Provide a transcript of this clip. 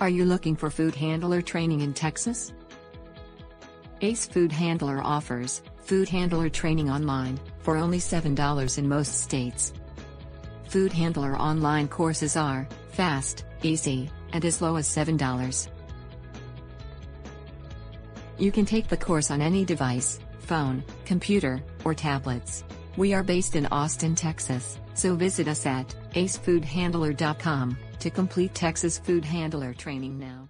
Are you looking for food handler training in Texas? Ace Food Handler offers food handler training online for only $7 in most states. Food handler online courses are fast, easy, and as low as $7. You can take the course on any device, phone, computer, or tablets. We are based in Austin, Texas, so visit us at acefoodhandler.com to complete Texas Food Handler training now.